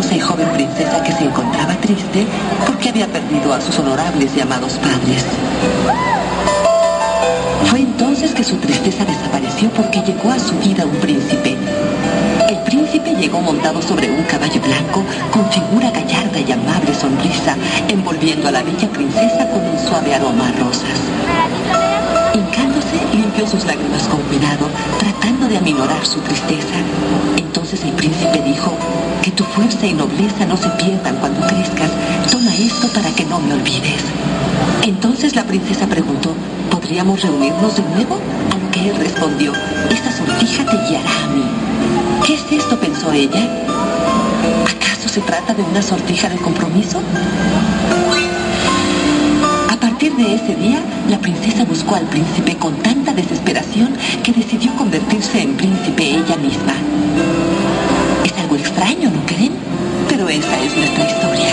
hermosa joven princesa que se encontraba triste porque había perdido a sus honorables y amados padres. Fue entonces que su tristeza desapareció porque llegó a su vida un príncipe. El príncipe llegó montado sobre un caballo blanco con figura gallarda y amable sonrisa, envolviendo a la bella princesa con un suave aroma a rosas. Hincándose, limpió sus lágrimas con cuidado, tratando de aminorar su tristeza. Entonces el príncipe dijo, que tu fuerza y nobleza no se pierdan cuando crezcas. Toma esto para que no me olvides. Entonces la princesa preguntó, ¿podríamos reunirnos de nuevo? A lo que él respondió, esta sortija te guiará a mí. ¿Qué es esto? pensó ella. ¿Acaso se trata de una sortija de compromiso? A partir de ese día, la princesa buscó al príncipe con tanta desesperación que decidió convertirse en príncipe ella misma extraño, ¿no creen? Pero esa es nuestra historia.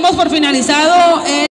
damos por finalizado el...